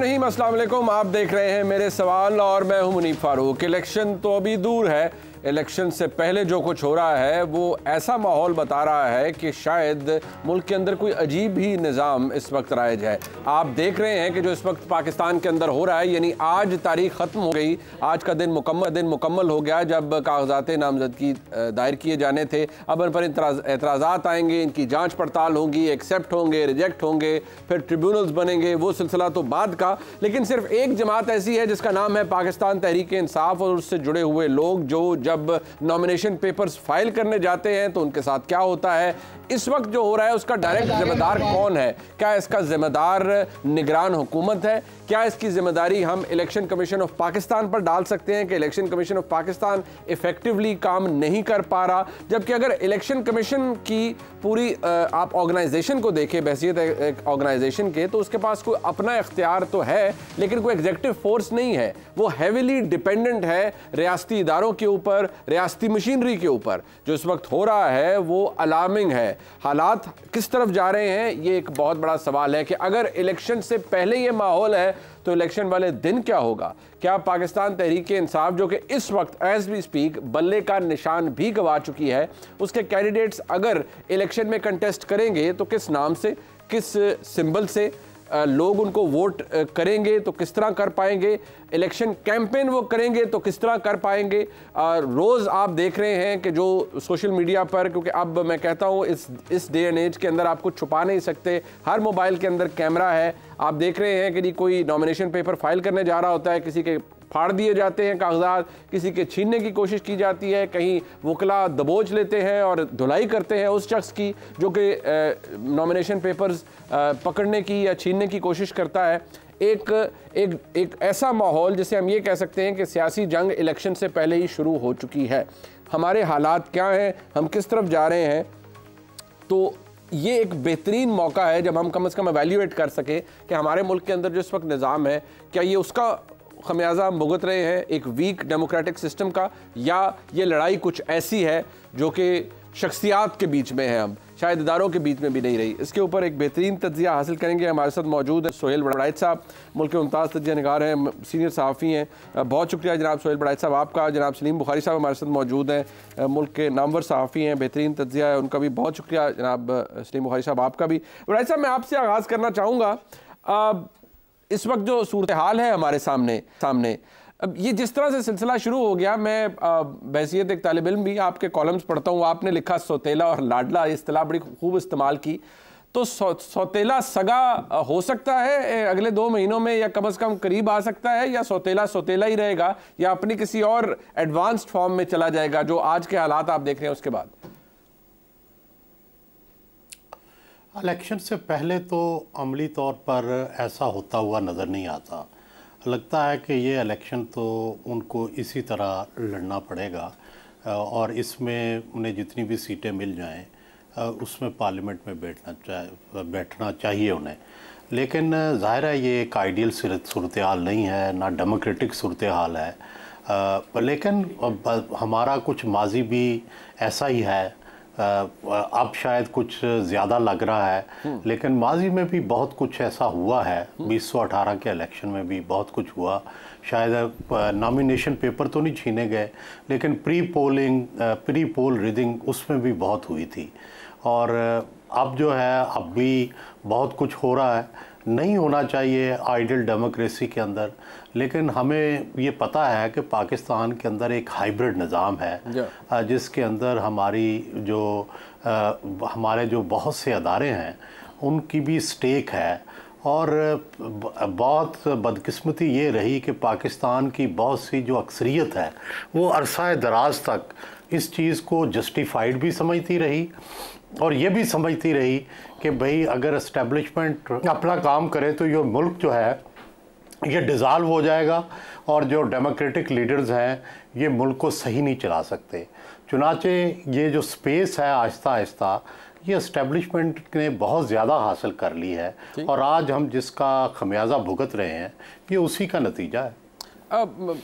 रहीम अस्सलाम वालेकुम। आप देख रहे हैं मेरे सवाल और मैं हूँ मुनीफ फारूक। इलेक्शन तो अभी दूर है इलेक्शन से पहले जो कुछ हो रहा है, वो ऐसा माहौल बता रहा है कि शायद मुल्क के अंदर कोई अजीब ही निज़ाम इस वक्त राइज है आप देख रहे हैं कि जो इस वक्त पाकिस्तान के अंदर हो रहा है, यानी आज तारीख ख़त्म हो गई। आज का दिन मुकम्मल दिन मुकम्मल हो गया जब कागजात नामजदगी दायर किए जाने थे। अब इन पर एतराज़ात आएँगे, इनकी जाँच पड़ताल होंगी, एक्सेप्ट होंगे, रिजेक्ट होंगे, फिर ट्रिब्यूनल्स बनेंगे, वो सिलसिला तो बाद का। लेकिन सिर्फ़ एक जमात ऐसी है जिसका नाम है पाकिस्तान तहरीक इंसाफ और उससे जुड़े हुए लोग जो जब नॉमिनेशन पेपर्स फ़ाइल करने जाते हैं तो उनके साथ क्या होता है? इस वक्त जो हो रहा है, उसका डायरेक्ट जिम्मेदार कौन है? क्या इसका जिम्मेदार निगरान हुकूमत है? क्या इसकी ज़िम्मेदारी हम इलेक्शन कमीशन ऑफ़ पाकिस्तान पर डाल सकते हैं कि election commission of Pakistan effectively काम नहीं कर पा रहा? जबकि अगर इलेक्शन कमीशन की पूरी आप ऑर्गेनाइजेशन को देखें बहसीत ऑर्गेनाइजेशन के तो उसके पास कोई अपना इख्तियार तो है, लेकिन कोई एग्जेक्टिव फोर्स नहीं है। वो हैविली डिपेंडेंट है रियासती इदारों के ऊपर। रियासती मशीनरी के ऊपर। जो इस वक्त हो रहा है, वो अलार्मिंग है। हालात किस तरफ़ जा रहे हैं, ये एक बहुत बड़ा सवाल है कि अगर इलेक्शन से पहले ये माहौल है तो इलेक्शन वाले दिन क्या होगा? क्या पाकिस्तान तहरीक इंसाफ, जो कि इस वक्त एज वी स्पीक बल्ले का निशान भी गवा चुकी है, उसके कैंडिडेट्स अगर इलेक्शन में कंटेस्ट करेंगे तो किस नाम से, किस सिंबल से लोग उनको वोट करेंगे तो किस तरह कर पाएँगे? इलेक्शन कैंपेन वो करेंगे तो किस तरह कर पाएँगे? रोज़ आप देख रहे हैं कि जो सोशल मीडिया पर, क्योंकि अब मैं कहता हूँ, इस इस डे एंड एज के अंदर आप कुछ छुपा नहीं सकते। हर मोबाइल के अंदर कैमरा है। आप देख रहे हैं कि जी कोई नॉमिनेशन पेपर फ़ाइल करने जा रहा होता है, किसी के फाड़ दिए जाते हैं कागजात, किसी के छीनने की कोशिश की जाती है, कहीं वकला दबोच लेते हैं और धुलाई करते हैं उस शख्स की, जो कि नॉमिनेशन पेपर्स पकड़ने की या छीनने की कोशिश करता है। एक एक एक ऐसा माहौल, जिसे हम ये कह सकते हैं कि सियासी जंग इलेक्शन से पहले ही शुरू हो चुकी है। हमारे हालात क्या हैं? हम किस तरफ़ जा रहे हैं? तो ये एक बेहतरीन मौका है, जब हम कम अज़ कम एवेल्यूएट कर सकें कि हमारे मुल्क के अंदर जो इस वक्त निज़ाम है, क्या ये उसका खमियाजा हम भुगत रहे हैं एक वीक डेमोक्रेटिक सिस्टम का, या ये लड़ाई कुछ ऐसी है जो कि शख्सियात के बीच में है अब, शायद इदारों के बीच में भी नहीं रही। इसके ऊपर एक बेहतरीन तजिया हासिल करेंगे। हमारे साथ मौजूद है सोहेल बड़ाइद साहब, मुल्क मुमताज़ तजिया नगार हैं सीनियर सहाफ़ी हैं। बहुत शुक्रिया जनाब सोहेल बड़ाइद साहब आपका। जनाब सलीम बुखारी साहब हमारे साथ मौजूद हैं। मुल्क के नामवर सहाफ़ी हैं, बेहतरीन तजिया है उनका भी। बहुत शुक्रिया जनाब सलीम बुखारी साहब आपका भी। बड़ाइद साहब, मैं आपसे आगाज़ करना चाहूँगा। इस वक्त जो सूरत हाल है हमारे सामने सामने, अब ये जिस तरह से सिलसिला शुरू हो गया, मैं बहसीत एक तालब इल्म भी आपके कॉलम्स पढ़ता हूँ, आपने लिखा सौतेला और लाडला इस्तेला बड़ी खूब इस्तेमाल की। तो सौतेला सगा हो सकता है अगले दो महीनों में या कम अज़ कम करीब आ सकता है, या सौतेला सौतेला ही रहेगा, या अपनी किसी और एडवांस्ड फॉर्म में चला जाएगा, जो आज के हालात आप देख रहे हैं उसके बाद। इलेक्शन से पहले तो अमली तौर पर ऐसा होता हुआ नज़र नहीं आता। लगता है कि ये इलेक्शन तो उनको इसी तरह लड़ना पड़ेगा, और इसमें उन्हें जितनी भी सीटें मिल जाएँ, उसमें पार्लियामेंट में बैठना चाह, बैठना चाहिए उन्हें। लेकिन ज़ाहिर है ये एक आइडियल सूरत हाल नहीं है, ना डेमोक्रेटिक सूरत हाल है लेकिन हमारा कुछ माजी भी ऐसा ही है अब शायद कुछ ज़्यादा लग रहा है हम्म। लेकिन माजी में भी बहुत कुछ ऐसा हुआ है हम्म। बीस सौ अठारह के इलेक्शन में भी बहुत कुछ हुआ शायद नॉमिनेशन पेपर तो नहीं छीने गए लेकिन pre polling pre poll reading उसमें भी बहुत हुई थी और अब जो है अब भी बहुत कुछ हो रहा है नहीं होना चाहिए आइडियल डेमोक्रेसी के अंदर। लेकिन हमें ये पता है कि पाकिस्तान के अंदर एक हाइब्रिड निज़ाम है जिसके अंदर हमारी जो आ, हमारे जो बहुत से अदारे हैं उनकी भी स्टेक है। और बहुत बदकिस्मती ये रही कि पाकिस्तान की बहुत सी जो अक्सरियत है वो अरसा दराज तक इस चीज़ को जस्टिफाइड भी समझती रही। और ये भी समझती रही कि भाई अगर इस्टेब्लिशमेंट अपना काम करे तो ये मुल्क जो है ये डिज़ाल्व हो जाएगा और जो डेमोक्रेटिक लीडर्स हैं ये मुल्क को सही नहीं चला सकते। चुनाचे ये जो स्पेस है आहिस्ता आहिस्ता ये इस्टेब्लिशमेंट ने बहुत ज़्यादा हासिल कर ली है। और आज हम जिसका खमियाजा भुगत रहे हैं ये उसी का नतीजा है। अब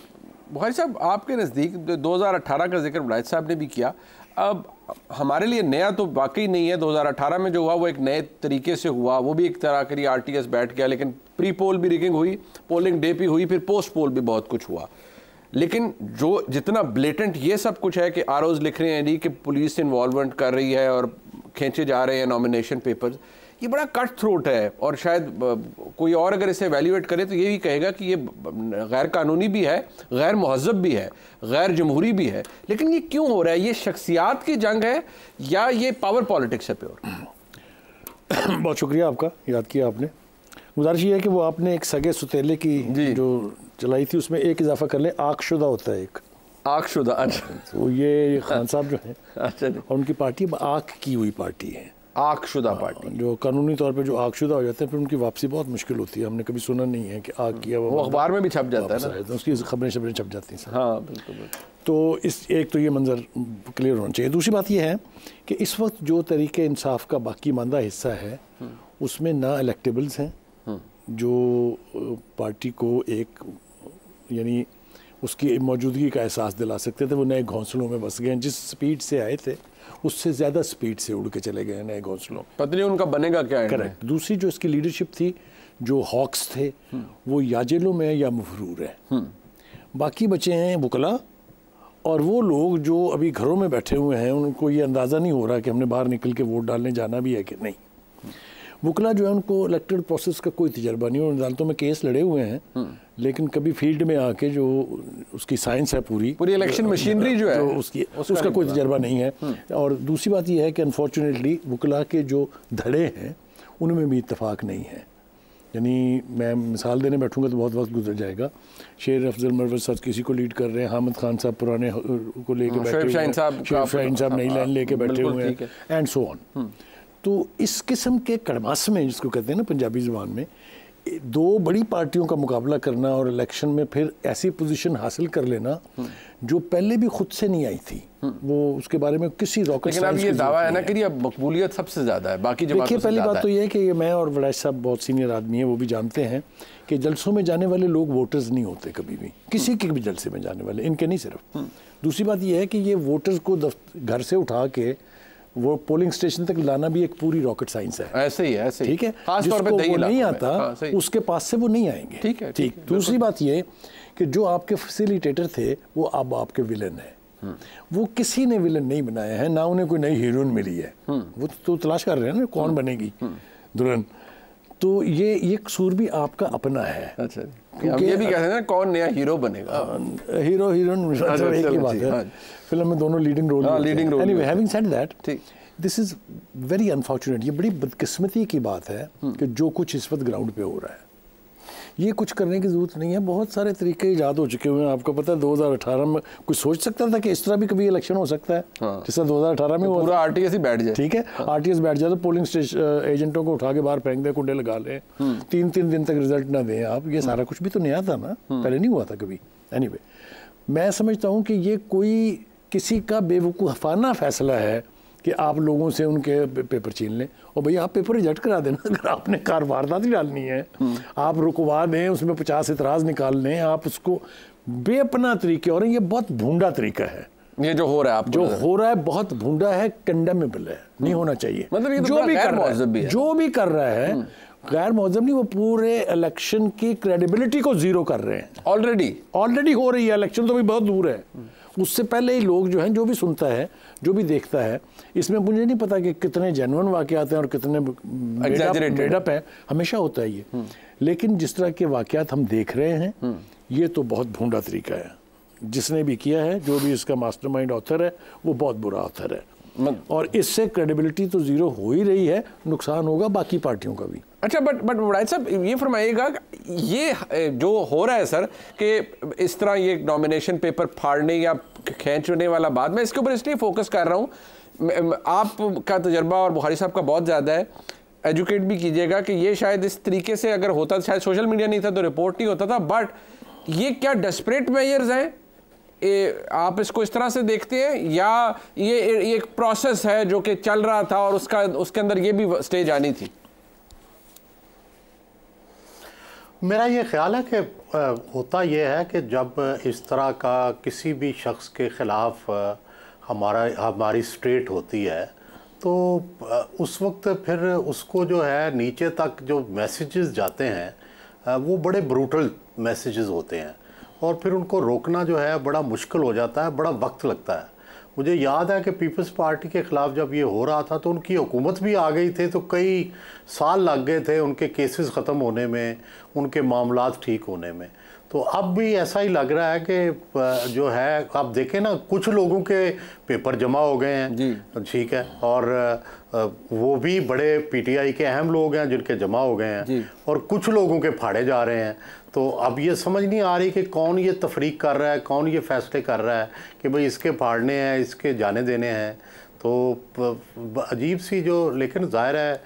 बुखारी साहब आपके नज़दीक 2018 का ज़िक्र बुलायत साहब ने भी किया। अब हमारे लिए नया तो वाकई नहीं है। 2018 में जो हुआ, वो एक नए तरीके से हुआ। वो भी एक तरह करी आर बैठ गया, लेकिन प्री पोल भी रिगिंग हुई पोलिंग डे भी हुई, फिर पोस्ट पोल भी बहुत कुछ हुआ। लेकिन जो जितना ब्लेटेंट ये सब कुछ है कि आर लिख रहे हैं जी कि पुलिस इन्वॉल्वमेंट कर रही है और खींचे जा रहे हैं नॉमिनेशन पेपर्स ये बड़ा कट थ्रोट है और शायद कोई और अगर इसे वैल्यूएट करे तो ये भी कहेगा कि ये गैर कानूनी भी है गैर महजब भी है गैर जमहूरी भी है। लेकिन ये क्यों हो रहा है? ये शख्सियात की जंग है या ये पावर पॉलिटिक्स है प्योर बहुत शुक्रिया आपका याद किया आपने। गुजारिश ये है कि वो आपने एक सगे सुतेले की जो। चलाई थी उसमें एक इजाफा कर लें आगशुदा होता है एक। आगशुदा अच्छा। तो ये खान साहब जो हैं अच्छा और उनकी पार्टी आग की हुई पार्टी है। आगशुदा पार्टी। जो कानूनी तौर पे जो आगशुदा हो जाते हैं फिर उनकी वापसी बहुत मुश्किल होती है। हमने कभी सुना नहीं है कि आग किया वो अखबार में भी छप जाता है ना। तो उसकी खबरें शबरें छप जाती हैं हाँ बिल्कुल तो इस एक तो ये मंजर क्लियर होना चाहिए। दूसरी बात यह है कि इस वक्त जो तरीके इंसाफ का बाकी मानदा हिस्सा है उसमें ना इलेक्टेबल्स हैं जो पार्टी को एक यानी उसकी मौजूदगी का एहसास दिला सकते थे। वो नए घोंसलों में बस गए जिस स्पीड से आए थे उससे ज़्यादा स्पीड से उड़ के चले गए नए घोंसलों पता नहीं उनका बनेगा क्या करेक्ट दूसरी जो इसकी लीडरशिप थी जो हॉक्स थे वो याजेलों में या मफरूर है। बाकी बचे हैं बुकला और वो लोग जो अभी घरों में बैठे हुए हैं उनको ये अंदाज़ा नहीं हो रहा कि हमने बाहर निकल के वोट डालने जाना भी है कि नहीं। वकला जो है उनको इलेक्टेड प्रोसेस का कोई तजर्बा नहीं और अदालतों में केस लड़े हुए हैं हम्म। लेकिन कभी फ़ील्ड में आके जो उसकी साइंस है पूरी पूरी इलेक्शन मशीनरी जो है जो उसकी उसका उसका कोई तजर्बा नहीं है। हम्म। और दूसरी बात यह है कि अनफॉर्चुनेटली वकला के जो धड़े हैं उनमें भी इतफाक़ नहीं है। यानी मैं मिसाल देने बैठूँगा तो बहुत वक्त गुजर जाएगा। शेर अफजल मरवत सर किसी को लीड कर रहे हैं हामिद खान साहब पुराने को लेके हाँ, बैठे हुए हैं शाहीन साहब नई लाइन लेके बैठे हुए हैं एंड सो ऑन तो इस किस्म के कड़मास में जिसको कहते हैं ना पंजाबी ज़ुबान में दो बड़ी पार्टियों का मुकाबला करना और इलेक्शन में फिर ऐसी पोजीशन हासिल कर लेना जो पहले भी खुद से नहीं आई थी वो उसके बारे में किसी रॉकेट लेकिन अब ये दावा है ना कि अब मकबूलियत सबसे ज़्यादा है बाकी देखिए पहली बात तो ये है कि ये मैं और वड़ैश साहब बहुत सीनियर आदमी है वो भी जानते हैं कि जलसों में जाने वाले लोग वोटर्स नहीं होते कभी भी किसी के भी जलसे में जाने वाले इनके नहीं सिर्फ़। दूसरी बात यह है कि ये वोटर्स को घर से उठा के वो पोलिंग स्टेशन तक लाना भी एक पूरी रॉकेट साइंस है। ऐसे ही ऐसे ठीक है? खास तौर पे वो नहीं आता हाँ, उसके पास से वो नहीं आएँगे। ठीक है ठीक दूसरी बात ये कि जो आपके फैसिलिटेटर थे वो अब आपके विलन है। हम्म। वो किसी ने विलन नहीं बनाया है ना उन्हें कोई नई हीरोइन मिली है। हम्म। वो तो तलाश कर रहे हैं ना कौन हम्म। बनेगी दुल्हन। तो ये ये कसूर भी आपका अपना है। अच्छा। ये भी कहते हैं ना कौन नया हीरो बनेगा? हीरो हीरोइन एक ही बात है। हाँ। फ़िल्म में दोनों leading role leading role anyway having said that this is very unfortunate ये बड़ी बदकिस्मती की बात है हम्म। कि जो कुछ इस वक्त ग्राउंड पे हो रहा है। ये कुछ करने की ज़रूरत नहीं है। बहुत सारे तरीके ईजाद हो चुके हुए हैं। आपको पता है 2018 में कुछ सोच सकता था कि इस तरह भी कभी इलेक्शन हो सकता है? हाँ। जैसे 2018 में तो पूरा आरटीएस ही बैठ जाए। ठीक है। आर हाँ। आरटीएस बैठ जाए तो पोलिंग स्टेशन एजेंटों को उठा के बाहर फेंक दे कुंडे लगा ले। हम्म। तीन तीन दिन तक रिज़ल्ट ना दें आप। ये सारा कुछ भी तो नया था ना। हम्म। पहले नहीं हुआ था कभी। एनी मैं समझता हूँ कि ये कोई किसी का बेवकूफ़ाना फैसला है कि आप लोगों से उनके पेपर छीन लें। और भैया आप पेपर रिजेक्ट करा देना अगर आपने कार वारदात ही डालनी है। आप रुकवा दें उसमें पचास इतराज़ निकाल लें आप उसको बेअपना तरीके और ये बहुत भूडा तरीका है। ये जो हो रहा है आप जो हो। रहा है बहुत भूडा है कंडेमेबल है नहीं होना चाहिए। मतलब ये तो जो भी कर रहा है है। जो भी कर रहा है हम्म। गैर मौजम नहीं वो पूरे इलेक्शन की क्रेडिबिलिटी को ज़ीरो कर रहे हैं। ऑलरेडी ऑलरेडी हो रही है इलेक्शन तो भी बहुत दूर है। उससे पहले ही लोग जो हैं जो भी सुनता है जो भी देखता है इसमें मुझे नहीं पता कि कितने जेनवन वाक़ात हैं और कितने मेडअप हैं। हमेशा होता है ये। हम्म। लेकिन जिस तरह के वाक़ात हम देख रहे हैं हम्म। ये तो बहुत भूडा तरीका है। जिसने भी किया है जो भी इसका मास्टरमाइंड ऑथर है वो बहुत बुरा ऑथर है। और इससे क्रेडिबिलिटी तो ज़ीरो हो ही रही है नुकसान होगा बाकी पार्टियों का भी। अच्छा बट बट बड़ाई साहब ये फरमाइएगा ये जो हो रहा है सर कि इस तरह ये नॉमिनेशन पेपर फाड़ने या खींचने वाला बात मैं इसके ऊपर इसलिए फोकस कर रहा हूँ आपका तजर्बा और बुखारी साहब का बहुत ज़्यादा है एजुकेट भी कीजिएगा कि ये शायद इस तरीके से अगर होता शायद सोशल मीडिया नहीं था तो रिपोर्ट नहीं होता था बट ये क्या डेस्परेट मेजर्स हैं? ए, आप इसको इस तरह से देखते हैं या ये एक प्रोसेस है जो कि चल रहा था और उसका उसके अंदर ये भी स्टेज आनी थी? मेरा ये ख्याल है कि होता यह है कि जब इस तरह का किसी भी शख्स के ख़िलाफ़ हमारा हमारी स्टेट होती है तो उस वक्त फिर उसको जो है नीचे तक जो मैसेजेस जाते हैं वो बड़े ब्रूटल मैसेजेस होते हैं। और फिर उनको रोकना जो है बड़ा मुश्किल हो जाता है बड़ा वक्त लगता है। मुझे याद है कि पीपल्स पार्टी के ख़िलाफ़ जब ये हो रहा था तो उनकी हुकूमत भी आ गई थे तो कई साल लग गए थे उनके केसेस ख़त्म होने में उनके मामला ठीक होने में। तो अब भी ऐसा ही लग रहा है कि जो है आप देखें ना कुछ लोगों के पेपर जमा हो गए हैं। ठीक है और वो भी बड़े पीटीआई के अहम लोग हैं जिनके जमा हो गए हैं। और कुछ लोगों के फाड़े जा रहे हैं। तो अब ये समझ नहीं आ रही कि कौन ये तफरीक कर रहा है, कौन ये फैसले कर रहा है कि भाई इसके फाड़ने हैं, इसके जाने देने हैं। तो अजीब सी जो, लेकिन ज़ाहिर है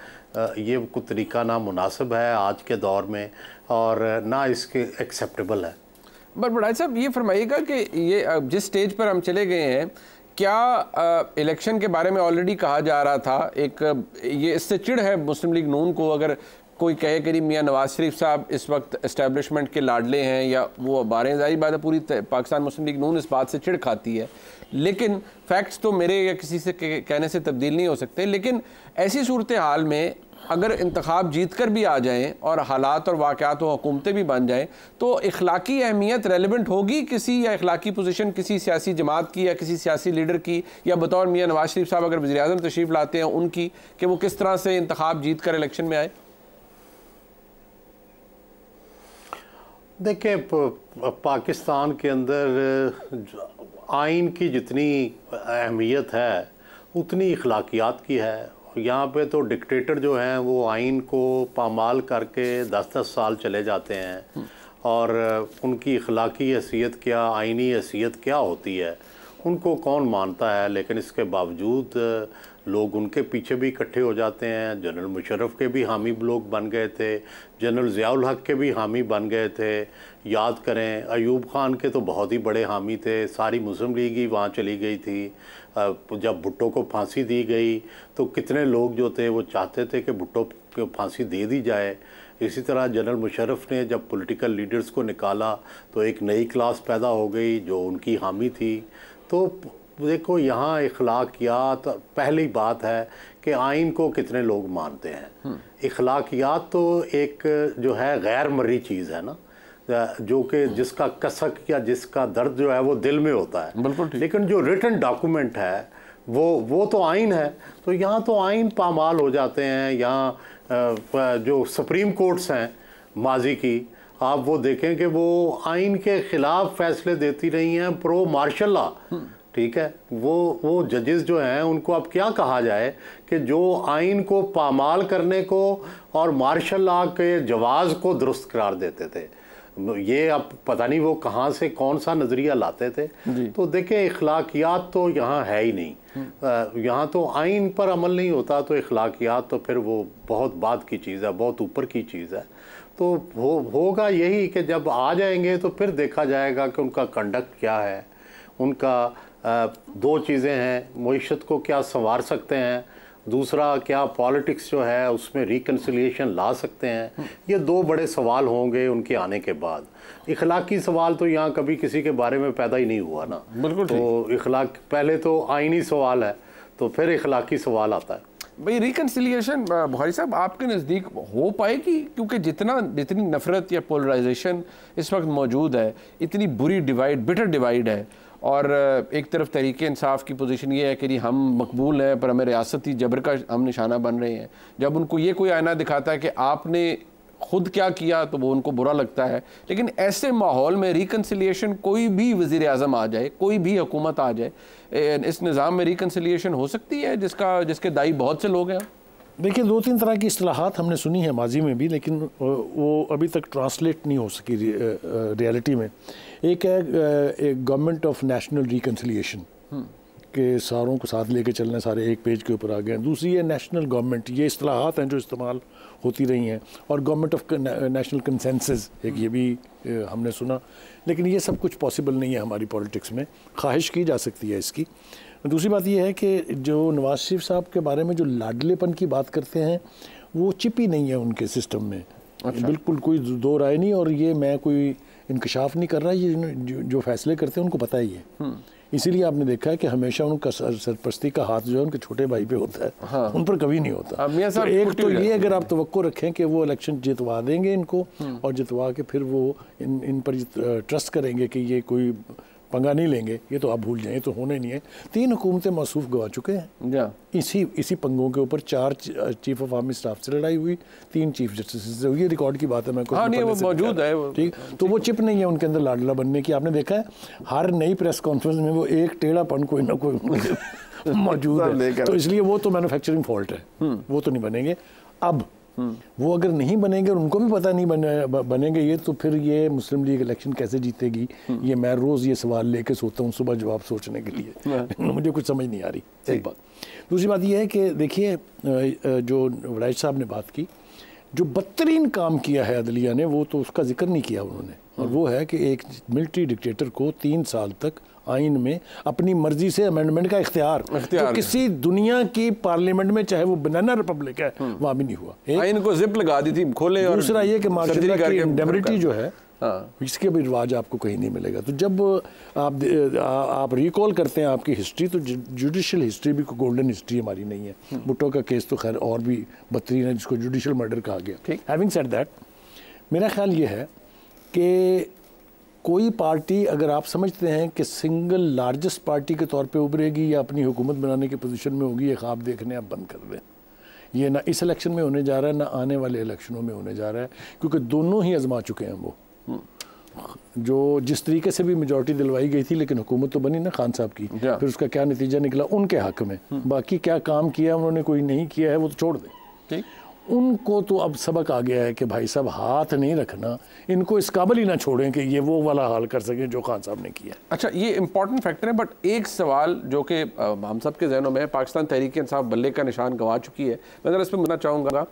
ये कुछ तरीका ना मुनासिब है आज के दौर में और ना इसके एक्सेप्टेबल है। बट बड़ाई साहब, ये फरमाइएगा कि ये जिस स्टेज पर हम चले गए हैं, क्या इलेक्शन के बारे में ऑलरेडी कहा जा रहा था? एक ये इससे चिड़ है मुस्लिम लीग नून को अगर कोई कहे कि मियाँ नवाज़ शरीफ साहब इस वक्त इस्टेब्लिशमेंट के लाडले हैं या वो बारह जारी बात है, पूरी पाकिस्तान मुस्लिम लीग नून इस बात से चिड़ खाती है। लेकिन फैक्ट्स तो मेरे या किसी से कहने से तब्दील नहीं हो सकते। लेकिन ऐसी सूरत हाल में अगर इंतखब जीत कर भी आ जाएँ और हालात और वाक़ात व हुकूमतें भी बन जाएँ तो इखलाकी अहमियत रेलिवेंट होगी किसी या इखलाकी पोजीशन किसी सियासी जमात की या किसी सियासी लीडर की? या बतौर मियाँ नवाज़ शरीफ साहब अगर वजी अजम तशरीफ़ लाते हैं उनकी कि वो किस तरह से इंतखब जीत कर इलेक्शन में आए? देखिए पाकिस्तान के अंदर आइन की जितनी अहमियत है उतनी अखलाकियात की है। यहाँ पे तो डिक्टेटर जो हैं वो आइन को पामाल करके दस दस साल चले जाते हैं। और उनकी अखलाकी हैसियत क्या आइनी हैसियत क्या होती है? उनको कौन मानता है? लेकिन इसके बावजूद लोग उनके पीछे भी इकट्ठे हो जाते हैं। जनरल मुशरफ के भी हामी लोग बन गए थे। जनरल ज़ियाउल हक के भी हामी बन गए थे। याद करें, अयूब ख़ान के तो बहुत ही बड़े हामी थे। सारी मुस्लिम लीग ही वहाँ चली गई थी। जब भुट्टो को फांसी दी गई तो कितने लोग जो थे, वो चाहते थे कि भुट्टो को फांसी दे दी जाए। इसी तरह जनरल मुशरफ ने जब पॉलिटिकल लीडर्स को निकाला तो एक नई क्लास पैदा हो गई, जो उनकी हामी थी। तो देखो यहाँ इखलाकियात पहली बात है कि आइन को कितने लोग मानते हैं। हम्म। इखलाकियात तो एक जो है गैर मरी चीज़ है ना जो कि जिसका कसक या जिसका दर्द जो है वो दिल में होता है। बिल्कुल लेकिन जो रिटर्न डॉक्यूमेंट है वो वो तो आइन है। तो यहाँ तो आइन पामाल हो जाते हैं यहाँ जो सुप्रीम कोर्ट्स हैं माजी की आप वो देखें कि वो आइन के ख़िलाफ़ फैसले देती रही हैं प्रो मार्शल लॉ ठीक है? वो वो जजेस जो हैं उनको अब क्या कहा जाए कि जो आइन को पामाल करने को और मार्शल लॉ के जवाज़ को दुरुस्त करार देते थे। ये अब पता नहीं वो कहाँ से कौन सा नज़रिया लाते थे। तो देखें इखलाकियात तो यहाँ है ही नहीं। हम्म। यहाँ तो आइन पर अमल नहीं होता तो इखलाकियात तो फिर वो बहुत बाद की चीज़ है बहुत ऊपर की चीज़ है। तो हो होगा यही कि जब आ जाएँगे तो फिर देखा जाएगा कि उनका कंडक्ट क्या है। उनका आ, दो चीज़ें हैं मीशत को क्या संवार सकते हैं दूसरा क्या पॉलिटिक्स जो है उसमें रिकन्सिलिएशन ला सकते हैं। ये दो बड़े सवाल होंगे उनके आने के बाद। इखलाकी सवाल तो यहाँ कभी किसी के बारे में पैदा ही नहीं हुआ ना। बिल्कुल तो इखलाक पहले तो आइनी सवाल है तो फिर इखलाकी सवाल आता है। भाई रिकनसिलियेशन बुखारी साहब, आपके नज़दीक हो पाएगी? क्योंकि जितना, जितनी नफ़रत या पोलराइजेशन इस वक्त मौजूद है, इतनी बुरी डिवाइड बिटर डिवाइड है। और एक तरफ़ तहरीक इंसाफ की पोजीशन ये है कि जी, हम मकबूल हैं, पर हमें रियासती जबर का हम निशाना बन रहे हैं। जब उनको ये कोई आयना दिखाता है कि आपने खुद क्या किया तो वो उनको बुरा लगता है। लेकिन ऐसे माहौल में रिकन्सिलियेशन कोई भी वज़ी अजम आ जाए कोई भी हुकूमत आ जाए इस निज़ाम में रिकन्सिलियेशन हो सकती है जिसका जिसके दाई बहुत से लोग हैं? देखिए दो तीन तरह की असलाहत हमने सुनी है माजी में भी लेकिन वो अभी तक ट्रांसलेट नहीं हो सकी रियलिटी में। एक है गवर्नमेंट ऑफ़ नेशनल रिकन्सिलियेशन के सारों को साथ लेके चलने सारे एक पेज के ऊपर आ गए दूसरी है नेशनल गवर्नमेंट ये असलाहत हैं जो इस्तेमाल होती रही हैं। और गवर्नमेंट ऑफ़ नेशनल कंसेंसस एक ये भी हमने सुना। लेकिन ये सब कुछ पॉसिबल नहीं है हमारी पॉलिटिक्स में। ख्वाहिश की जा सकती है इसकी। दूसरी बात यह है कि जो नवाज़ शरीफ साहब के बारे में जो लाडलेपन की बात करते हैं वो चिपी नहीं है उनके सिस्टम में। अच्छा। बिल्कुल कोई दो राय नहीं और ये मैं कोई इंकशाफ नहीं कर रहा ये जो, जो फैसले करते हैं उनको पता ही है। हम्म। इसीलिए आपने देखा है कि हमेशा उनका सरपरस्ती का हाथ जो है उनके छोटे भाई पे होता है हाँ। उन पर कभी नहीं होता तो एक तो ये अगर आप तो रखें कि वो इलेक्शन जितवा देंगे इनको हम्म। और जितवा के फिर वो इन इन पर ट्रस्ट करेंगे कि ये कोई पंगा नहीं लेंगे ये तो आप भूल जाए तो होने नहीं है। तीन हुकूमतें मसूफ गवा चुके हैं। इसी इसी पंगों के ऊपर चार चीफ ऑफ़ आर्मी स्टाफ से लड़ाई हुई तीन चीफ जस्टिस से हुई। रिकॉर्ड की बात है मैं हाँ, नहीं वो मौजूद है ठीक? तो वो चिप नहीं है उनके अंदर लाडला बनने की। आपने देखा है हर नई प्रेस कॉन्फ्रेंस में वो एक टेढ़ापन कोई ना कोई मौजूद है। तो इसलिए वो तो मैन्युफैक्चरिंग फॉल्ट है। हम्म। वो तो नहीं बनेंगे। अब वो अगर नहीं बनेंगे और उनको भी पता नहीं बने बनेंगे ये तो फिर ये मुस्लिम लीग इलेक्शन कैसे जीतेगी? ये मैं रोज़ ये सवाल लेके सोता हूँ सुबह जवाब सोचने के लिए। मुझे कुछ समझ नहीं आ रही एक बात। दूसरी बात ये है कि देखिए जो वड़ाइश साहब ने बात की जो बदतरीन काम किया है अदलिया ने वो तो उसका ज़िक्र नहीं किया उन्होंने। और वो है कि एक मिलिट्री डिक्टेटर को तीन साल तक आइन में अपनी मर्ज़ी से अमेंडमेंट का इख्तियार जो किसी दुनिया की पार्लियामेंट में चाहे वो बनाना रिपब्लिक है हम्म। वहाँ भी नहीं हुआ। आइन को जिप लगा दी थी खोले और दूसरा ये कि जो है हाँ। इसके भी रिवाज आपको कहीं नहीं मिलेगा। तो जब आप आप रिकॉल करते हैं आपकी हिस्ट्री तो जुडिशल हिस्ट्री भी कोई गोल्डन हिस्ट्री हमारी नहीं है। हम्म। भुट्टो का केस तो खैर और भी बदतरीन है जिसको जुडिशल मर्डर कहा गया। हैविंग सेड दैट मेरा ख्याल ये है कि कोई पार्टी अगर आप समझते हैं कि सिंगल लार्जेस्ट पार्टी के तौर पे उभरेगी या अपनी हुकूमत बनाने की पोजीशन में होगी ये ख्वाब देखने आप बंद कर दें। ये ना इस इलेक्शन में होने जा रहा है ना आने वाले इलेक्शनों में होने जा रहा है क्योंकि दोनों ही आजमा चुके हैं वो। जो जिस तरीके से भी मेजोरिटी दिलवाई गई थी लेकिन हुकूमत तो बनी ना खान साहब की। फिर उसका क्या नतीजा निकला? उनके हक में। बाकी क्या काम किया उन्होंने कोई नहीं किया है वो तो छोड़ दें। उनको तो अब सबक आ गया है कि भाई साहब, हाथ नहीं रखना। इनको इस काबिल ही ना छोड़ें कि ये वो वाला हाल कर सकें जो खान साहब ने किया। अच्छा ये इंपॉर्टेंट फैक्टर है बट एक सवाल जो कि हम सब के जहनों में पाकिस्तान तहरीक इंसाफ बल्ले का निशान गंवा चुकी है। मैं ज़रा इस पर बोलना चाहूँगा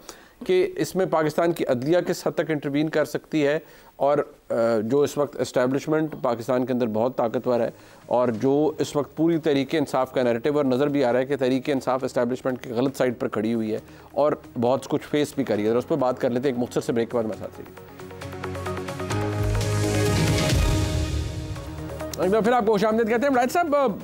कि इसमें पाकिस्तान की अदलिया किस हद तक इंटरवीन कर सकती है और जो इस वक्त इस्टेब्लिशमेंट पाकिस्तान के अंदर बहुत ताकतवर है और जो इस वक्त पूरी तरीके इंसाफ का नैरेटिव और नज़र भी आ रहा है कि तरीके इंसाफ इस्टेब्लिशमेंट की गलत साइड पर खड़ी हुई है और बहुत कुछ फेस भी करी है। उस पर बात कर लेते हैं, एक मुख्तर से ब्रेक के बाद मैं साथ फिर आपको खुश आमदेद कहते हैं साहब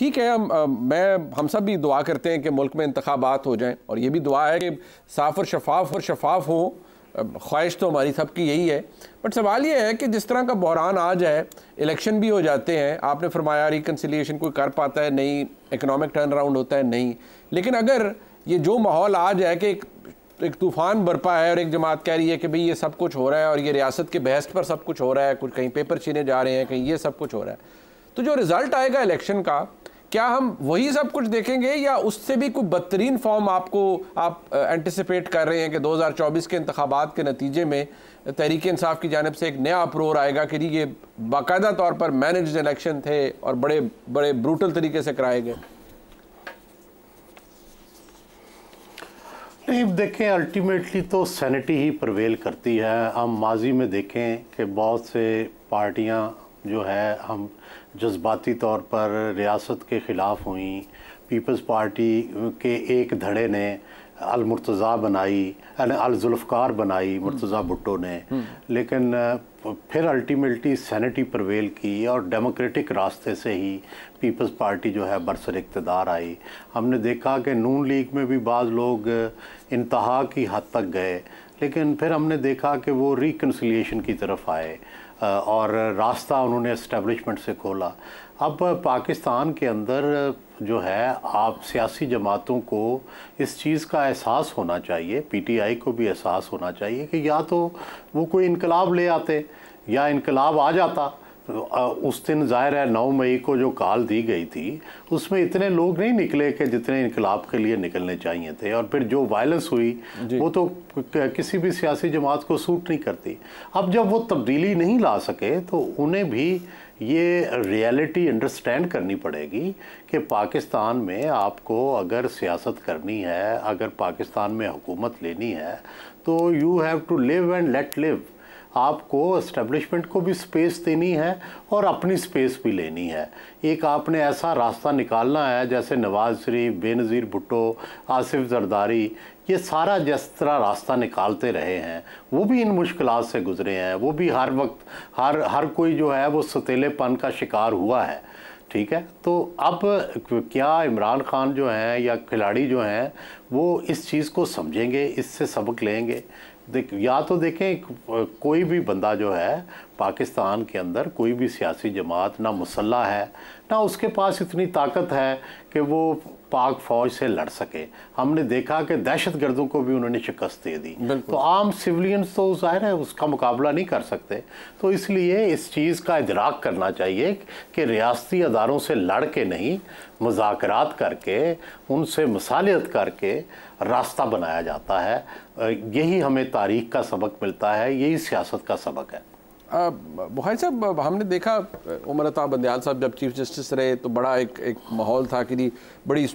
ठीक है, हम मैं, हम सब भी दुआ करते हैं कि मुल्क में इंतबात हो जाएँ। और ये भी दुआ है कि साफ़ और शफाफ और शफाफ हो। ख्वाहिश तो हमारी सबकी यही है। बट सवाल ये है कि जिस तरह का बहरान आ जाए, इलेक्शन भी हो जाते हैं। आपने फरमाया रिकन्सिलियेशन कोई कर पाता है, नहीं, इकनॉमिक टर्न अराउंड होता है, नहीं। लेकिन अगर ये जो माहौल आ जाए कि एक एक तूफ़ान बरपा है और एक जमात कह रही है कि भाई ये सब कुछ हो रहा है और ये रियासत के बहस पर सब कुछ हो रहा है, कुछ कहीं पेपर छीने जा रहे हैं, कहीं ये सब कुछ हो रहा है तो जो रिज़ल्ट आएगा इलेक्शन का क्या हम वही सब कुछ देखेंगे या उससे भी कोई बदतरीन फॉर्म आपको आप एंटिसिपेट कर रहे हैं कि 2024 के इंतबात के नतीजे में तहरीक इंसाफ की जानब से एक नया अप्रोर आएगा कि ये बाकायदा तौर पर मैनेज इलेक्शन थे और बड़े बड़े ब्रूटल तरीके से कराए गए। नहीं देखें अल्टीमेटली तो सैनिटी ही प्रवेल करती है। हम माजी में देखें कि बहुत से पार्टियाँ जो है, हम जज्बाती तौर पर रियासत के ख़िलाफ़ हुई। पीपल्स पार्टी के एक धड़े ने अलमुर्तज़ा बनाई अलजुल्फ़कार बनाई मुर्तज़ा भुट्टो ने। हम्म। लेकिन फिर अल्टीमेटली सैनिटी प्रवेल की और डेमोक्रेटिक रास्ते से ही पीपल्स पार्टी जो है बरसर इकतदार आई। हमने देखा कि नून लीग में भी बाज़ लोग इंतहा की हद तक गए लेकिन फिर हमने देखा कि वो रिकन्सिलियेशन की तरफ़ आए। और रास्ता उन्होंने इस्टेबलिशमेंट से खोला। अब पाकिस्तान के अंदर जो है, आप सियासी जमातों को इस चीज़ का एहसास होना चाहिए, पीटीआई को भी एहसास होना चाहिए कि या तो वो कोई इनकलाब ले आते या इनकलाब आ जाता। उस दिन ज़ाहिर है नौ मई को जो कॉल दी गई थी उसमें इतने लोग नहीं निकले कि जितने इनकलाब के लिए निकलने चाहिए थे। और फिर जो वायलेंस हुई वो तो किसी भी सियासी जमात को सूट नहीं करती। अब जब वो तब्दीली नहीं ला सके तो उन्हें भी ये रियलिटी अंडरस्टैंड करनी पड़ेगी कि पाकिस्तान में आपको अगर सियासत करनी है अगर पाकिस्तान में हुकूमत लेनी है तो you have to live and let live आपको इस्टेब्लिशमेंट को भी स्पेस देनी है और अपनी स्पेस भी लेनी है। एक आपने ऐसा रास्ता निकालना है, जैसे नवाज़ शरीफ, बेनज़ीर भुट्टो, आसिफ जरदारी, ये सारा जिस तरह रास्ता निकालते रहे हैं, वो भी इन मुश्किल से गुजरे हैं। वो भी हर वक्त, हर हर कोई जो है, वो सतीलेपन का शिकार हुआ है। ठीक है? तो अब क्या इमरान खान जो हैं या खिलाड़ी जो हैं, वो इस चीज़ को समझेंगे, इससे सबक लेंगे? देख या तो देखें कोई भी बंदा जो है पाकिस्तान के अंदर कोई भी सियासी जमात ना मुसल्ला है ना उसके पास इतनी ताकत है कि वो पाक फौज से लड़ सके। हमने देखा कि दहशत गर्दों को भी उन्होंने शिकस्त दे दी। तो आम सिविलियंस तो ज़ाहिर है उसका मुकाबला नहीं कर सकते। तो इसलिए इस चीज़ का इदराक करना चाहिए कि रियासती अदारों से लड़ के नहीं मुजाकरात करके उनसे मसालियत करके रास्ता बनाया जाता है। यही हमें तारीख का सबक मिलता है, यही सियासत का सबक है। भाई साहब हमने देखा, उमर अता बंदयाल साहब जब चीफ जस्टिस रहे तो बड़ा एक एक माहौल था कि बड़ी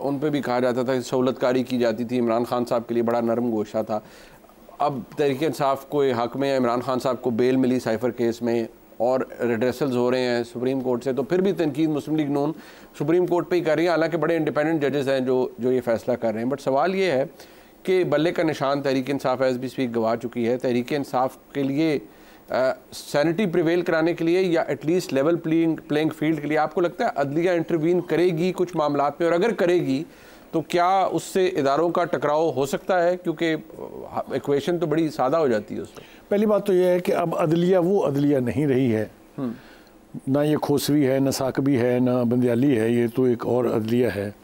उन पर भी कहा जाता था कि सहूलतकारी की जाती थी। इमरान खान साहब के लिए बड़ा नरम गोशा था। अब तहरीक इंसाफ को हक में इमरान खान साहब को बेल मिली साइफर केस में और रिड्रेसल्स हो रहे हैं सुप्रीम कोर्ट से तो फिर भी तनकीद मुस्लिम लीग नून सुप्रीम कोर्ट पे ही कर रही है। हालाँकि बड़े इंडिपेंडेंट जजेस हैं जो जो ये फैसला कर रहे हैं। बट सवाल ये है कि बल्ले का निशान Tehreek Insaf as we speak गवा चुकी है। तहरीक इंसाफ के लिए सैनिटी प्रिवेल कराने के लिए या at least level playing playing field के लिए आपको लगता है अदलिया इंटरवीन करेगी कुछ मामला में? और अगर करेगी तो क्या उससे इदारों का टकराव हो सकता है? क्योंकि इक्वेशन तो बड़ी सादा हो जाती है उसमें। पहली बात तो यह है कि अब अदलिया वो अदलिया नहीं रही है। हम्म। ना ये खोसवी है ना साकबी है ना बंदयाली है ये तो एक और अदलिया है।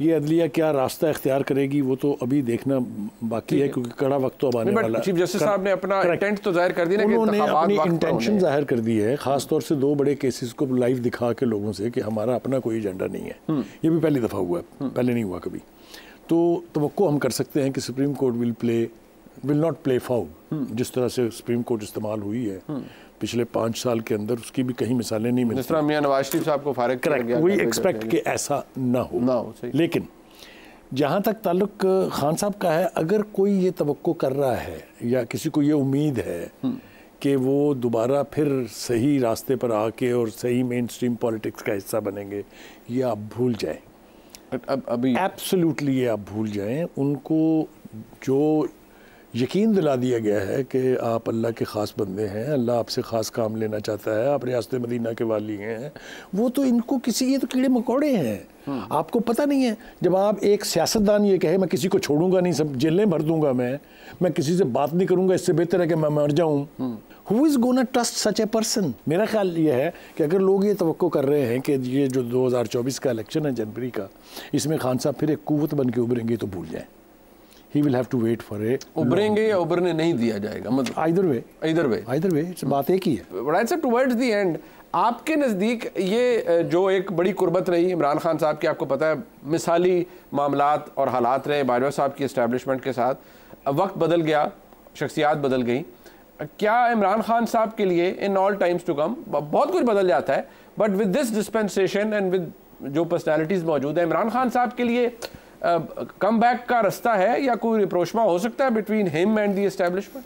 ये अदलिया क्या रास्ता इख्तियार करेगी वो तो अभी देखना बाकी है क्योंकि कड़ा वक्त तो अब आने वाला चीफ जस्टिस साहब ने अपना इंटेंट तो ज़ाहिर कर दिया उन्होंने अपनी इंटेंशन ज़ाहिर कर दी है खास तौर से दो बड़े केसेस को लाइव दिखा के लोगों से कि हमारा अपना कोई एजेंडा नहीं है। हम्म। ये भी पहली दफ़ा हुआ है हम्म। पहले नहीं हुआ कभी। तो तो हम कर सकते हैं कि supreme court will play will not play foul जिस तरह से सुप्रीम कोर्ट इस्तेमाल हुई है। हम्म। पिछले पाँच साल के अंदर उसकी भी कहीं मिसालें नहीं मिलती। जिस तरह मियाँ नवाज़ शरीफ साहब को फारिग करेक्ट वी एक्सपेक्ट कि ऐसा ना हो। ना हो लेकिन जहाँ तक ताल्लुक खान साहब का है अगर कोई ये तो कर रहा है या किसी को ये उम्मीद है हम्म। कि वो दोबारा फिर सही रास्ते पर आके और सही मेन स्ट्रीम पॉलिटिक्स का हिस्सा बनेंगे ये आप भूल जाएँ। अब अभी एब्सोल्युटली ये आप भूल जाएँ। उनको जो यकीन दिला दिया गया है कि आप अल्लाह के ख़ास बंदे हैं अल्लाह आपसे ख़ास काम लेना चाहता है आप रियासत मदीना के वाली हैं। वो तो इनको किसी ये तो कीड़े मकोड़े हैं। हम्म। आपको पता नहीं है जब आप एक सियासतदान ये कहे मैं किसी को छोड़ूँगा नहीं सब जेलें भर दूँगा मैं मैं किसी से बात नहीं करूँगा इससे बेहतर है कि मैं मर जाऊँ। Who. Is gonna trust such a person मेरा ख्याल ये है कि अगर लोग ये तो कर रहे हैं कि ये जो 2024 का इलेक्शन है जनवरी का इसमें खान साहब फिर एक कुत बन के उभरेंगे तो भूल जाएँ। He will have to wait for a उभरेंगे या उभरने नहीं दिया जाएगा? मतलब आइदर वे इधर वे आइदर वे बात एक ही है। But I towards the end आपके नज़दीक ये जो एक बड़ी कुर्बत रही इमरान खान साहब की आपको पता है मिसाली मामलात और हालात रहे बाजवा साहब की इस्टेब्लिशमेंट के साथ वक्त बदल गया शख्सियात बदल गई। क्या इमरान खान साहब के लिए in all times to come बहुत कुछ बदल जाता है but with this dispensation and with जो पर्सनैलिटीज़ मौजूद है इमरान खान साहब के लिए कम बैक का रास्ता है या कोई रिप्रोचमा हो सकता है between him and the establishment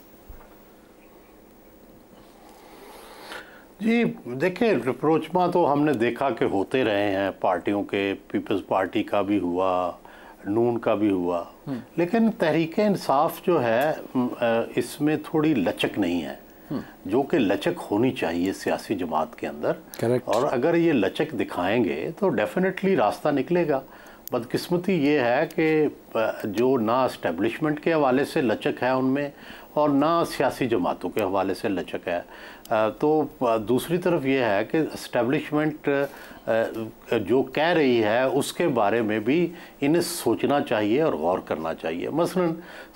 जी देखिए रिप्रोचमा तो हमने देखा कि होते रहे हैं पार्टियों के पीपल्स पार्टी का भी हुआ नून का भी हुआ हम्म। लेकिन तहरीक इंसाफ जो है इसमें थोड़ी लचक नहीं है हम्म। जो कि लचक होनी चाहिए सियासी जमात के अंदर Correct. और अगर ये लचक दिखाएँगे तो डेफिनेटली रास्ता निकलेगा बदकिस्मती ये है कि जो ना इस्टेब्लिशमेंट के हवाले से लचक है उनमें और ना सियासी जमातों के हवाले से लचक है। तो दूसरी तरफ़ ये है कि इस्टेब्लिशमेंट जो कह रही है उसके बारे में भी इन्हें सोचना चाहिए और गौर करना चाहिए। मसलन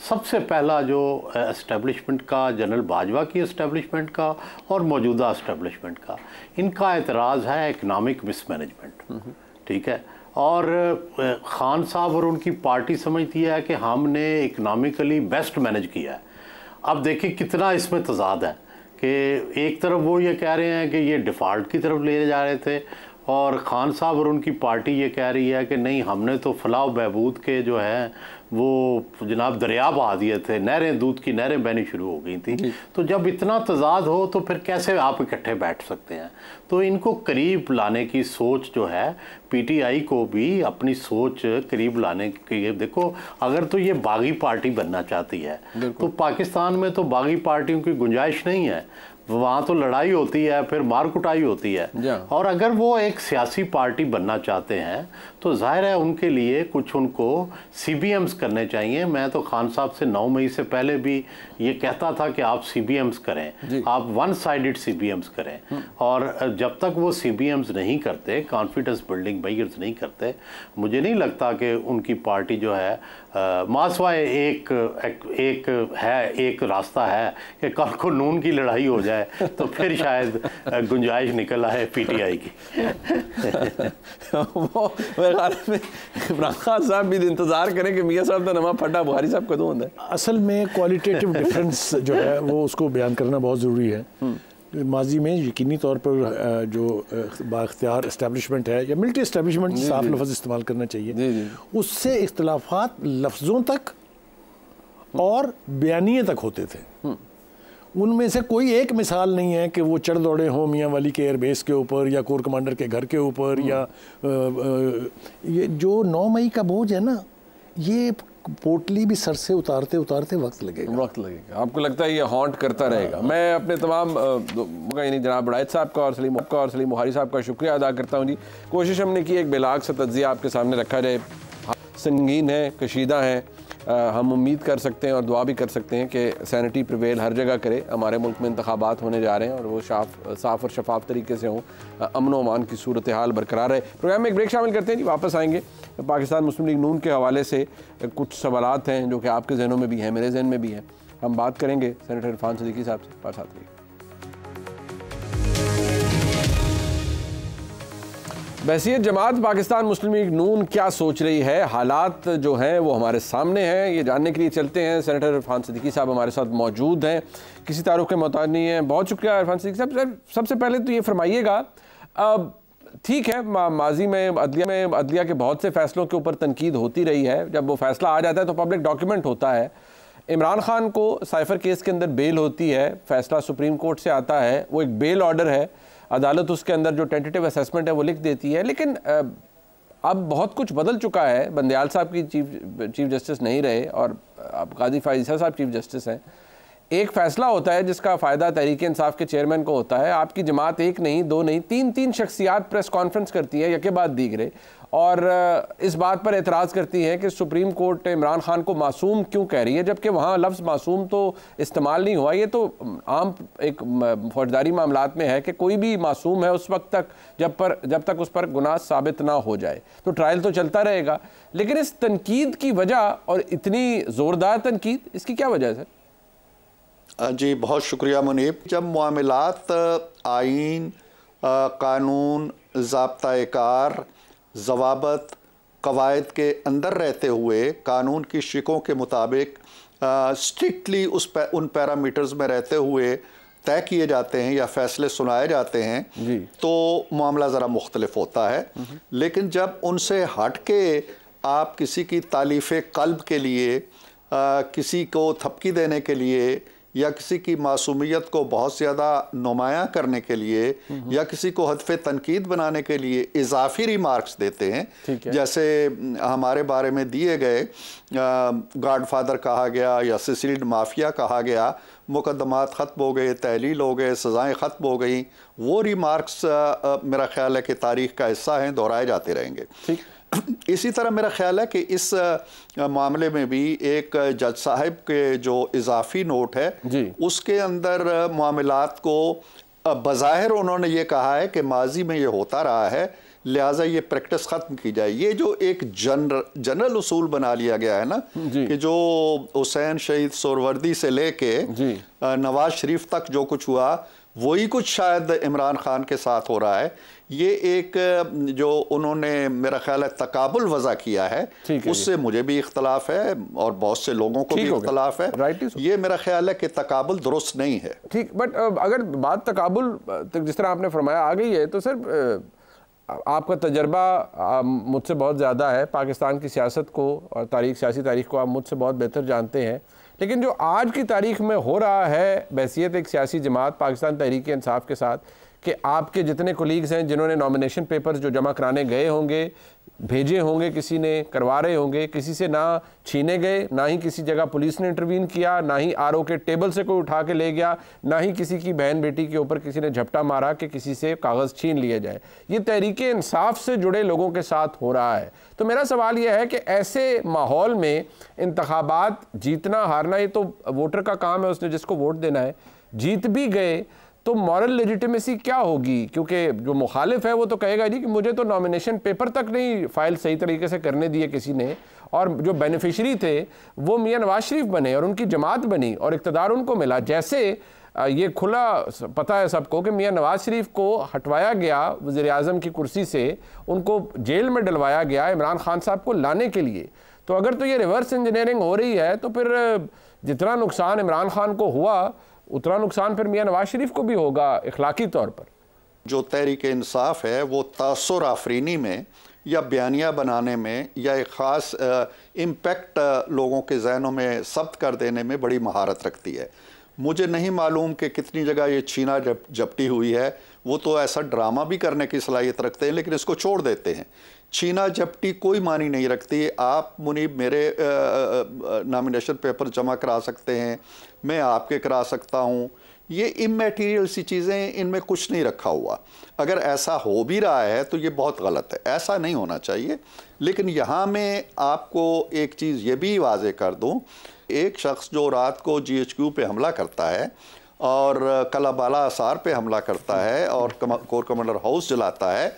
सबसे पहला जो इस्टेब्लिशमेंट का जनरल बाजवा की इस्टेब्लिशमेंट का और मौजूदा इस्टेब्लिशमेंट का इनका एतराज़ है इकनॉमिक मिसमैनेजमेंट ठीक है? और ख़ान साहब और उनकी पार्टी समझती है कि हमने इकनॉमिकली बेस्ट मैनेज किया है। अब देखिए कितना इसमें तजाद है कि एक तरफ़ वो ये कह रहे हैं कि ये डिफ़ॉल्ट की तरफ़ ले जा रहे थे और ख़ान साहब और उनकी पार्टी ये कह रही है कि नहीं, हमने तो फलाह बहबूद के जो है वो जनाब दरिया बहा दिए थे नहरें दूध की नहरें बहनी शुरू हो गई थी। तो जब इतना तजाद हो तो फिर कैसे आप इकट्ठे बैठ सकते हैं? तो इनको करीब लाने की सोच जो है पीटीआई को भी अपनी सोच करीब लाने की देखो अगर तो ये बागी पार्टी बनना चाहती है तो पाकिस्तान में तो बागी पार्टियों की गुंजाइश नहीं है। वहाँ तो लड़ाई होती है फिर मार कुटाई होती है। और अगर वो एक सियासी पार्टी बनना चाहते हैं तो ज़ाहिर है उनके लिए कुछ उनको सी करने चाहिए। मैं तो खान साहब से 9 मई से पहले भी ये कहता था कि आप सी करें। आप वन साइडेड सी करें। और जब तक वो सी नहीं करते कॉन्फिडेंस बिल्डिंग मेजर्स नहीं करते मुझे नहीं लगता कि उनकी पार्टी जो है मासवाए एक, एक एक है एक रास्ता है कि कल को नून की लड़ाई हो जाए तो फिर शायद गुंजाइश निकल आए पीटीआई की। वो में इमरान खान साहब भी इंतज़ार करें कि मियाँ साहब का नमा फटा बुहारी साहब कदों होता है? असल में क्वालिटेटिव डिफरेंस जो है वो उसको बयान करना बहुत ज़रूरी है। माजी में यकीनी तौर पर जो बाख्तियार इस्टेब्लिशमेंट है या मिल्ट्री इस्टेब्लिशमेंट साफ़ लफ्ज़ इस्तेमाल करना चाहिए। उससे इख्तलाफात लफ्ज़ों तक और बयानी तक होते थे। उनमें से कोई एक मिसाल नहीं है कि वो चढ़ दौड़े हों मियाँ वाली के एयरबेस के ऊपर या कोर कमांडर के घर के ऊपर या अ, अ, ये जो नौ मई का बोझ है ना ये पोटली भी सर से उतारते उतारते वक्त लगेगा। वक्त लगेगा। आपको लगता है ये हॉन्ट करता रहेगा? मैं अपने तमाम यानी जनाब बड़ायत साहब का और सलीम का और सलीम बुहारी साहब का शुक्रिया अदा करता हूँ जी। कोशिश हमने की एक बेलाग सा तजिया आपके सामने रखा जाए संगीन है कशीदा है हम उम्मीद कर सकते हैं और दुआ भी कर सकते हैं कि सैनिटी प्रवेल हर जगह करे। हमारे मुल्क में इंतबात होने जा रहे हैं और वो शाफ, साफ़ और शफाफ तरीके से हों। अमन अमान की सूरत हाल बरकरार रहे। प्रोग्राम में एक ब्रेक शामिल करते हैं। जी, वापस आएँगे। पाकिस्तान मुस्लिम लीग नून के हवाले से कुछ सवाल हैं जो कि आपके जहनों में भी हैं, मेरे जहन में भी हैं। हम बात करेंगे सैनिटर इरफान सदीकी साहब से। पास आते बहसीत जमात पाकिस्तान मुस्लिम लीग नून क्या सोच रही है? हालात जो हैं वो हमारे सामने हैं। ये जानने के लिए चलते हैं। सेनेटर इरफान सदीकी साहब हमारे साथ मौजूद हैं। किसी तारुफ के मोहताज नहीं हैं। बहुत शुक्रिया इरफान सदीकी साहब। सर सबसे पहले तो ये फरमाइएगा अब ठीक है मा, माजी में अदलिया में अदलिया के बहुत से फैसलों के ऊपर तनकीद होती रही है। जब वो फैसला आ जाता है तो पब्लिक डॉक्यूमेंट होता है। इमरान खान को साइफर केस के अंदर बेल होती है। फैसला सुप्रीम कोर्ट से आता है। वो एक बेल ऑर्डर है। अदालत उसके अंदर जो टेंटेटिव असेसमेंट है वो लिख देती है, लेकिन अब बहुत कुछ बदल चुका है। बंदयाल साहब की चीफ चीफ जस्टिस नहीं रहे और अब काजी फाइजा साहब चीफ जस्टिस हैं। एक फैसला होता है जिसका फ़ायदा तहरीक इंसाफ के चेयरमैन को होता है। आपकी जमात एक नहीं, दो नहीं, तीन तीन शख्सियात प्रेस कॉन्फ्रेंस करती है, यके बाद दीगरे। और इस बात पर एतराज़ करती है कि सुप्रीम कोर्ट इमरान खान को मासूम क्यों कह रही है? जबकि वहाँ लफ्ज़ मासूम तो इस्तेमाल नहीं हुआ। ये तो आम एक फौजदारी मामला में है कि कोई भी मासूम है उस वक्त तक जब पर, जब तक उस पर गुनाह साबित ना हो जाए। तो ट्रायल तो चलता रहेगा। लेकिन इस तनकीद की वजह और इतनी ज़ोरदार तनकीद, इसकी क्या वजह है, सर? जी, बहुत शुक्रिया मुनीब। जब मामलात आइन कानून जबता कार जवाबत कवायद के अंदर रहते हुए कानून की शिकों के मुताबिक स्ट्रिक्टली उस पै, उन पैरामीटर्स में रहते हुए तय किए जाते हैं या फैसले सुनाए जाते हैं जी। तो मामला ज़रा मुख्तलिफ़ होता है लेकिन जब उनसे हट के आप किसी की तालीफ़ कल्ब के लिए आ, किसी को थपकी देने के लिए या किसी की मासूमियत को बहुत ज़्यादा नुमाया करने के लिए या किसी को हदफ तनकीद बनाने के लिए इजाफी रिमार्क्स देते हैं। है। जैसे हमारे बारे में दिए गए गाड फादर कहा गया या सिसिल्ड माफिया कहा गया मुकदमात ख़त्म हो गए तहलील हो गए सज़ाएँ ख़त्म हो गई वो रिमार्क्स मेरा ख्याल है कि तारीख़ का हिस्सा हैं दोहराए जाते रहेंगे। ठीक। इसी तरह मेरा ख्याल है कि इस मामले में भी एक जज साहब के जो इजाफी नोट है उसके अंदर मामलात को बज़ाहिर उन्होंने ये कहा है कि माजी में ये होता रहा है लिहाजा ये प्रैक्टिस ख़त्म की जाए। ये जो एक जनरल जनरल उसूल बना लिया गया है ना कि जो हुसैन शहीद सोरवर्दी से लेके नवाज़ शरीफ तक जो कुछ हुआ वही कुछ शायद इमरान खान के साथ हो रहा है। ये एक जो उन्होंने मेरा ख्याल है तकाबुल वज़ा किया है उससे मुझे भी इख्तलाफ है और बहुत से लोगों को भी इख्तलाफ है। So. ये मेरा ख्याल है कि तकाबुल दुरुस्त नहीं है। ठीक बट अगर बात तकाबुल तक जिस तरह आपने फरमाया आ गई है तो सर आपका तजर्बा मुझसे बहुत ज़्यादा है। पाकिस्तान की सियासत को और तारीख सियासी तारीख को आप मुझसे बहुत बेहतर जानते हैं। लेकिन जो आज की तारीख में हो रहा है बहसीत एक सियासी जमात पाकिस्तान तहरीक इंसाफ के साथ कि आपके जितने कोलीग्स हैं, जिन्होंने नॉमिनेशन पेपर्स जो जमा कराने गए होंगे, भेजे होंगे, किसी ने करवा रहे होंगे, किसी से ना छीने गए, ना ही किसी जगह पुलिस ने इंटरवीन किया, ना ही आरओ के टेबल से कोई उठा के ले गया, ना ही किसी की बहन बेटी के ऊपर किसी ने झपटा मारा कि किसी से कागज़ छीन लिया जाए। ये तहरीक इंसाफ से जुड़े लोगों के साथ हो रहा है। तो मेरा सवाल यह है कि ऐसे माहौल में इंतबात जीतना, हारना, ये तो वोटर का काम है, उसने जिसको वोट देना है, जीत भी गए तो मॉरल लेजिटिमेसी क्या होगी? क्योंकि जो मुखालिफ है, वो तो कहेगा जी कि मुझे तो नॉमिनेशन पेपर तक नहीं फ़ाइल सही तरीके से करने दिए किसी ने। और जो बेनिफिशरी थे, वो मियाँ नवाज़ शरीफ बने और उनकी जमात बनी और इकतदार उनको मिला। जैसे ये खुला पता है सबको कि मियाँ नवाज़ शरीफ को हटवाया गया वज़ी अजम की कुर्सी से, उनको जेल में डलवाया गया इमरान खान साहब को लाने के लिए। तो अगर तो ये रिवर्स इंजीनियरिंग हो रही है तो फिर, जितना नुकसान इमरान खान को हुआ उतना नुकसान फिर मियाँ नवाज़ शरीफ को भी होगा, इखलाकी तौर पर। जो तहरीक इंसाफ है, वो तसर आफरीनी में या बयानिया बनाने में या एक ख़ास इम्पेक्ट लोगों के जहनों में सब्त कर देने में बड़ी महारत रखती है। मुझे नहीं मालूम कि कितनी जगह ये छीना जब जपटी हुई है। वो तो ऐसा ड्रामा भी करने की सलाहियत रखते हैं, लेकिन इसको छोड़ देते हैं। छीना झपटी कोई मानी नहीं रखती। आप मुनीब मेरे नामिनेशन पेपर जमा करा सकते हैं। मैं आपके करा सकता हूँ। ये इमेटीरियल सी चीज़ें इनमें कुछ नहीं रखा हुआ। अगर ऐसा हो भी रहा है तो ये बहुत गलत है। ऐसा नहीं होना चाहिए। लेकिन यहाँ मैं आपको एक चीज़ ये भी वाजे कर दूँ। एक शख्स जो रात को जीएचक्यू पे हमला करता है और कलाबाला आसार पे हमला करता है और कोर कमांडर हाउस जलाता है।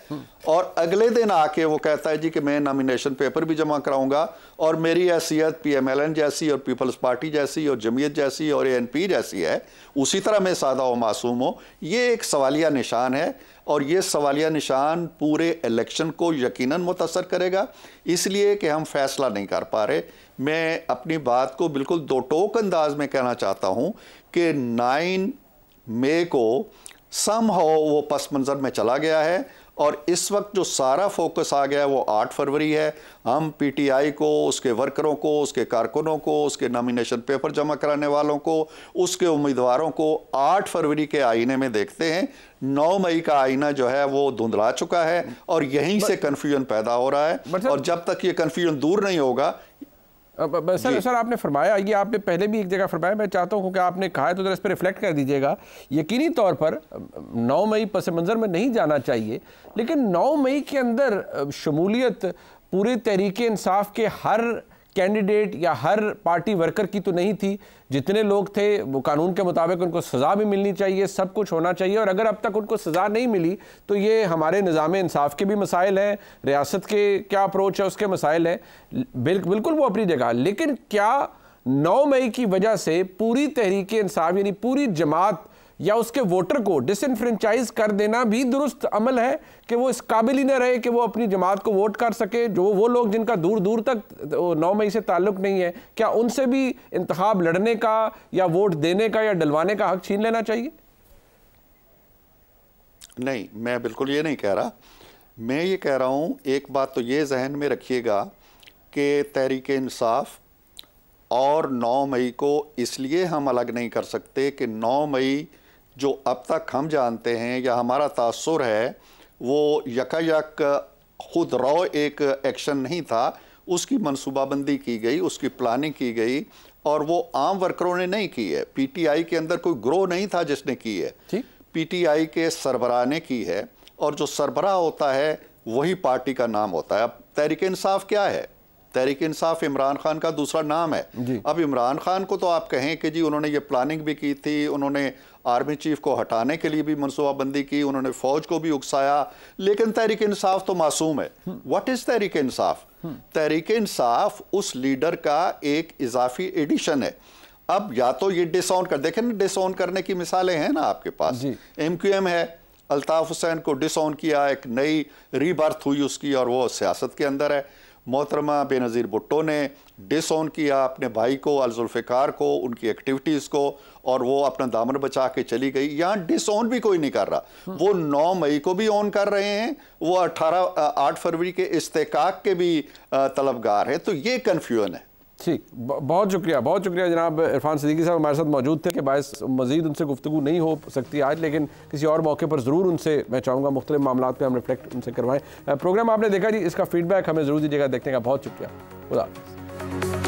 और अगले दिन आके वो कहता है जी कि मैं नॉमिनेशन पेपर भी जमा कराऊँगा और मेरी हैसियत पी एम एल एन जैसी और पीपल्स पार्टी जैसी और जमीयत जैसी और ए एन पी जैसी है, उसी तरह मैं सादा और मासूम हूँ। ये एक सवालिया निशान है और ये सवालिया निशान पूरे इलेक्शन को यकीनन मुतासर करेगा। इसलिए कि हम फैसला नहीं कर पा रहे। मैं अपनी बात को बिल्कुल दो टोक अंदाज में कहना चाहता हूँ कि नाइन मे को सम हो वो पस मंज़र में चला गया है और इस वक्त जो सारा फोकस आ गया है वो आठ फरवरी है। हम पीटीआई को उसके वर्करों को उसके कारकुनों को उसके नॉमिनेशन पेपर जमा कराने वालों को उसके उम्मीदवारों को आठ फरवरी के आईने में देखते हैं। नौ मई का आईना जो है वो धुंधला चुका है और यहीं से कन्फ्यूज़न पैदा हो रहा है और जब तक ये कन्फ्यूज़न दूर नहीं होगा सर सर आपने फरमाया ये आपने पहले भी एक जगह फरमाया मैं चाहता हूँ कि आपने कहा है तो इस पर रिफ्लेक्ट कर दीजिएगा। यकीनी तौर पर 9 मई पस मंज़र में नहीं जाना चाहिए लेकिन 9 मई के अंदर शमूलियत पूरे तरीके इंसाफ के हर कैंडिडेट या हर पार्टी वर्कर की तो नहीं थी। जितने लोग थे वो कानून के मुताबिक उनको सज़ा भी मिलनी चाहिए सब कुछ होना चाहिए। और अगर अब तक उनको सज़ा नहीं मिली तो ये हमारे निज़ाम इंसाफ के भी मसाइल हैं रियासत के क्या अप्रोच है उसके मसाइल हैं। बिल, बिल्कुल वो अपनी जगह। लेकिन क्या नौ मई की वजह से पूरी तहरीक इंसाफ यानी पूरी जमात या उसके वोटर को डिसइनफ्रेंचाइज कर देना भी दुरुस्त अमल है कि वो इस काबिल ही न रहे कि वो अपनी जमात को वोट कर सके। जो वो लोग जिनका दूर दूर तक नौ मई से ताल्लुक नहीं है, क्या उनसे भी इंतखब लड़ने का या वोट देने का या डलवाने का हक छीन लेना चाहिए? नहीं, मैं बिल्कुल ये नहीं कह रहा। मैं ये कह रहा हूँ, एक बात तो ये जहन में रखिएगा कि तहरीक इंसाफ और 9 मई को इसलिए हम अलग नहीं कर सकते कि 9 मई जो अब तक हम जानते हैं या हमारा तासर है वो यकायक खुद रो एक एक्शन नहीं था। उसकी मनसूबाबंदी की गई उसकी प्लानिंग की गई और वो आम वर्करों ने नहीं की है। पीटीआई के अंदर कोई ग्रो नहीं था जिसने की है। पीटीआई के सरबराह ने की है और जो सरबराह होता है वही पार्टी का नाम होता है। अब तहरीक इंसाफ क्या है? तहरीक इंसाफ इमरान खान का दूसरा नाम है। अब इमरान खान को तो आप कहें कि जी उन्होंने ये प्लानिंग भी की थी उन्होंने आर्मी चीफ को हटाने के लिए भी मनसूबाबंदी की उन्होंने फौज को भी उकसाया लेकिन तहरीक इंसाफ तो मासूम है। What is Tehreek Insaf? तहरीक इंसाफ उस लीडर का एक इजाफी एडिशन है। अब या तो ये डिसऑन कर देखें ना डिसऑन करने की मिसालें हैं ना आपके पास। एम क्यू एम है अल्ताफ़ हुसैन को डिसऑन किया एक नई रीबर्थ हुई उसकी और वो सियासत के अंदर है। मोहतरमा बेनज़ीर भुट्टो ने डिस ऑन किया अपने भाई को अलजुल्फ़िकार को उनकी एक्टिविटीज़ को और वो अपना दामन बचा के चली गई। यहाँ डिस ऑन भी कोई नहीं कर रहा। वो नौ मई को भी ऑन कर रहे हैं। वो 18 8 फरवरी के इस्तेकाक के भी तलबगार हैं। तो ये कन्फ्यूज़न है। ठीक बहुत शुक्रिया बहुत शुक्रिया जनाब इरफान सदीकी साहब, हमारे साथ मौजूद थे कि बायस मजीद उनसे गुफ्तु नहीं हो सकती आज, लेकिन किसी और मौके पर ज़रूर उनसे मैं चाहूँगा मुख्तलिफ़ मामला पर हम रिफ्लेक्ट उनसे करवाएँ। प्रोग्राम आपने देखा जी, इसका फीडबैक हमें ज़रूर दीजिएगा, देखने का बहुत शुक्रिया। खुदा